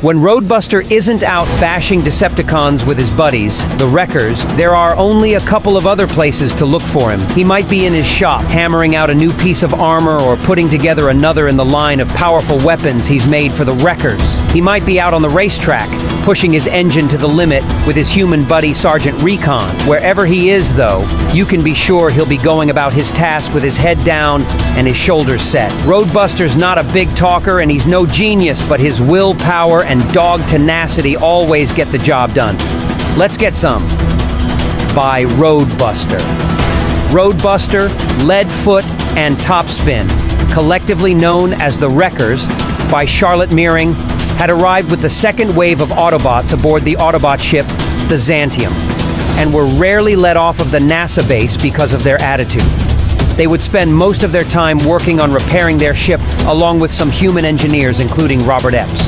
When Roadbuster isn't out bashing Decepticons with his buddies, the Wreckers, there are only a couple of other places to look for him. He might be in his shop, hammering out a new piece of armor or putting together another in the line of powerful weapons he's made for the Wreckers. He might be out on the racetrack, pushing his engine to the limit with his human buddy Sergeant Recon. Wherever he is, though, you can be sure he'll be going about his task with his head down and his shoulders set. Roadbuster's not a big talker and he's no genius, but his willpower and dog tenacity always get the job done. Let's get some. By Roadbuster. Roadbuster, Leadfoot, and Topspin, collectively known as the Wreckers, by Charlotte Mearing, had arrived with the second wave of Autobots aboard the Autobot ship, the Xantium, and were rarely let off of the NASA base because of their attitude. They would spend most of their time working on repairing their ship along with some human engineers, including Robert Epps.